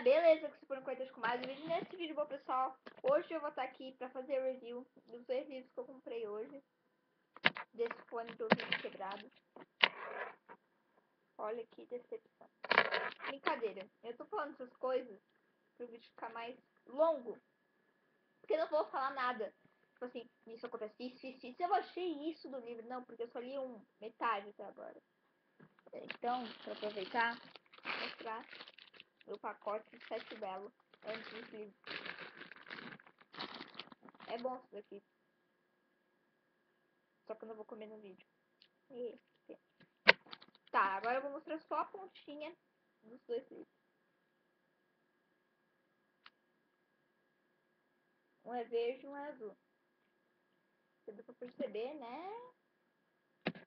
beleza? Que se for no Coitas com mais um vídeo. Nesse vídeo, bom pessoal, hoje eu vou estar aqui pra fazer review dos dois livros que eu comprei hoje. Desse fone do vídeo quebrado. Olha que decepção. Brincadeira, eu tô falando essas coisas pro vídeo ficar mais longo. Porque eu não vou falar nada. Tipo assim, isso acontece, isso, isso, isso. Eu achei isso do livro. Não, porque eu só li um, metade até agora. Então, pra aproveitar, mostrar o pacote de sete belo antes livros. É bom isso daqui. Só que eu não vou comer no vídeo. E... Tá, agora eu vou mostrar só a pontinha dos dois livros. Um é verde e um é azul. Você deu pra perceber, né?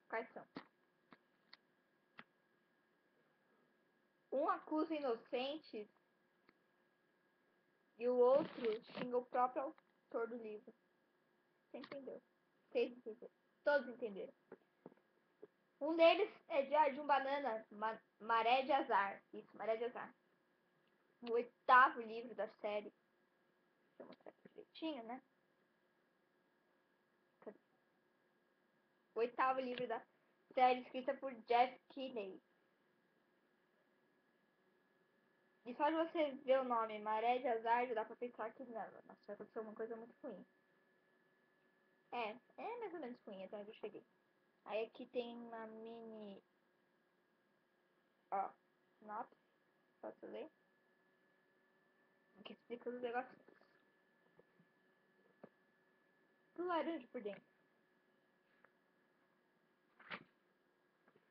Quais são? Um acusa inocentes e o outro xinga o próprio autor do livro. Você entendeu? Vocês entenderam? Todos entenderam. Um deles é de, de um banana, ma, Maré de Azar. Isso, Maré de Azar. O oitavo livro da série. Deixa eu mostrar aqui direitinho, né? O oitavo livro da série escrita por Jeff Kinney. E só de você ver o nome Maré de Azar, já dá pra pensar que não, nossa, vai acontecer uma coisa muito ruim. É, é mais ou menos ruim até onde eu cheguei. Aí aqui tem uma mini. Ó, sinopse. Posso ler? Aqui explica os negócios. Do laranja por dentro.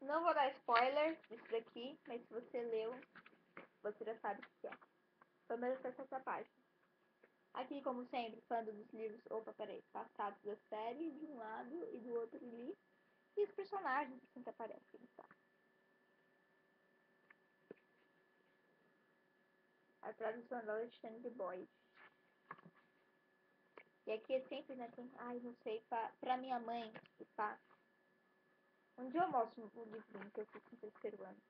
Não vou dar spoiler disso daqui, mas se você leu, você já sabe o que é. Pelo menos essa página. Aqui, como sempre, falando dos livros, opa, peraí, passados da série, de um lado e do outro ali. E os personagens que sempre aparecem, tá? A tradução da Alexandre Boyd. E aqui é sempre, né, tem, ai, não sei, pra, pra minha mãe, que passa. Um dia eu mostro o livrinho que eu fiz no terceiro ano.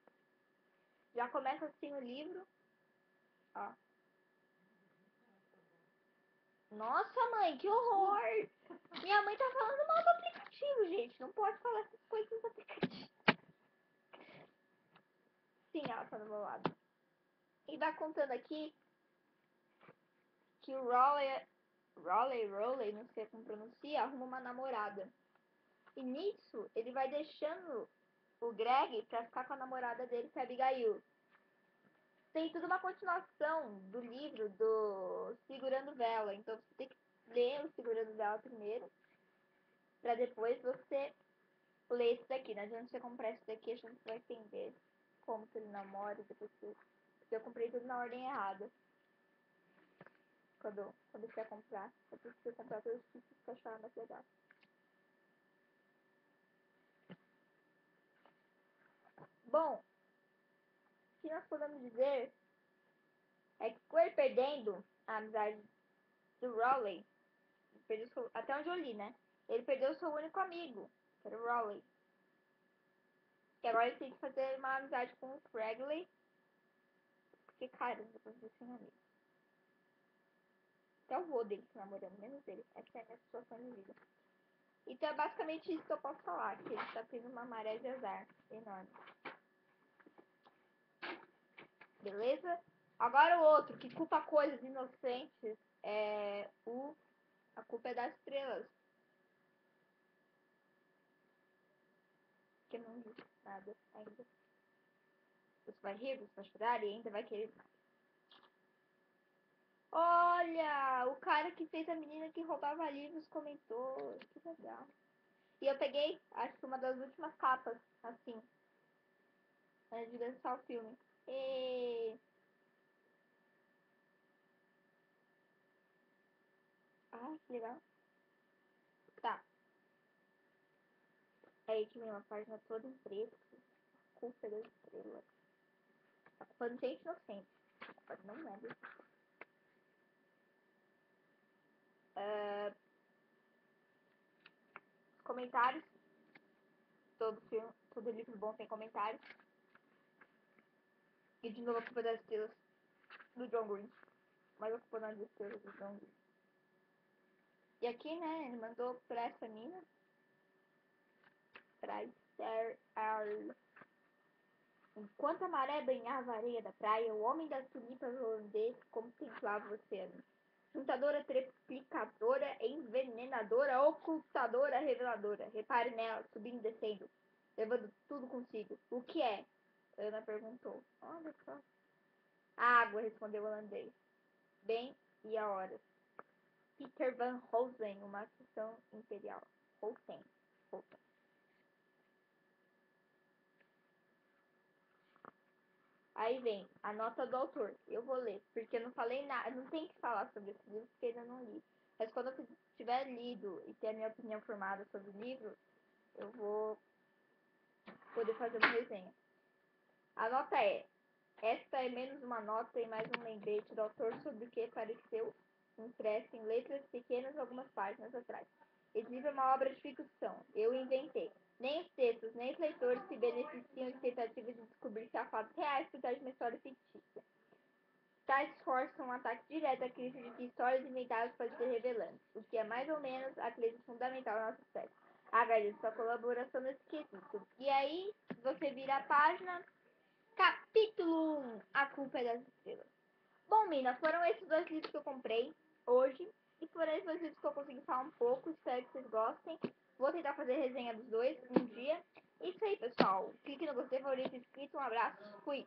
Já começa assim o livro. Ó. Nossa, mãe, que horror! Minha mãe tá falando mal do aplicativo, gente. Não pode falar essas coisas do aplicativo. Sim, ela tá do meu lado. E vai contando aqui que o Raleigh, Raleigh, Raleigh, não sei como pronuncia, arruma uma namorada. E nisso, ele vai deixando o Greg pra ficar com a namorada dele, que é a Abigail. Tem tudo uma continuação do livro do Segurando Vela. Então você tem que ler o Segurando Vela primeiro. Pra depois você ler esse daqui. Não adianta você comprar esse daqui, a gente vai entender como que ele namora. Depois que... Eu comprei tudo na ordem errada. Quando, quando eu quer comprar, eu preciso comprar todos os tipos que eu achar mais legal. Bom, o que nós podemos dizer é que ele perdendo a amizade do Rowley, seu, até onde eu li, né? Ele perdeu seu único amigo, que era o Rowley. E agora ele tem que fazer uma amizade com o Fragley. Porque, cara, depois de sem amigo. Até o vô dele tá namorando, menos dele. Essa é a minha situação de vida. Então é basicamente isso que eu posso falar, que ele tá tendo uma maré de azar enorme. Beleza? Agora o outro, que culpa coisas inocentes, é o. A culpa é das estrelas. Que não diz nada ainda. Você vai rir, você vai chorar e ainda vai querer mais. Olha, o cara que fez a menina que roubava livros comentou. Que legal. E eu peguei, acho que uma das últimas capas, assim, antes de lançar o filme. E... Ah, que legal. Tá. Aí que vem uma página toda em preto. A culpa é da estrela. A culpa não tem inocente. A culpa não é da uh, Comentários. Todo filme, todo livro bom tem comentários. E de novo a culpa das estrelas. do John Green. Mas eu culpa na besteira do John Green. E aqui, né, ele mandou pra essa mina. Pra Esther. Enquanto a maré banhava a areia da praia, o homem das tulipas holandês contemplava o oceano. Juntadora, triplicadora, envenenadora, ocultadora, reveladora. Repare nela, subindo e descendo, levando tudo consigo. O que é? Ana perguntou. Olha só. Água, respondeu o holandês. Bem, e a hora? Peter Van Rosen, uma sessão imperial. Rosen. Rosen. Aí vem a nota do autor. Eu vou ler, porque eu não falei nada, não tem que falar sobre esse livro, porque ainda não li. Mas quando eu tiver lido e ter a minha opinião formada sobre o livro, eu vou poder fazer uma resenha. A nota é: esta é menos uma nota e mais um lembrete do autor sobre o que pareceu impresso em letras pequenas algumas páginas atrás. É uma obra de ficção. Eu inventei. Nem os textos, nem os leitores se beneficiam de tentativas de descobrir se há fatos reais por trás de uma história fictícia. Tais esforços são um ataque direto à crise de que histórias inventadas podem ser revelantes, o que é mais ou menos a crise fundamental da nossa espécie. Agradeço sua colaboração nesse quesito. E aí, você vira a página, capítulo 1, A Culpa é das Estrelas. Bom, Mina, foram esses dois livros que eu comprei hoje. E foram esses dois livros que eu consegui falar um pouco. Espero que vocês gostem. Vou tentar fazer resenha dos dois um dia. Isso aí, pessoal. Clique no gostei, favorito, inscrito. Um abraço. Fui.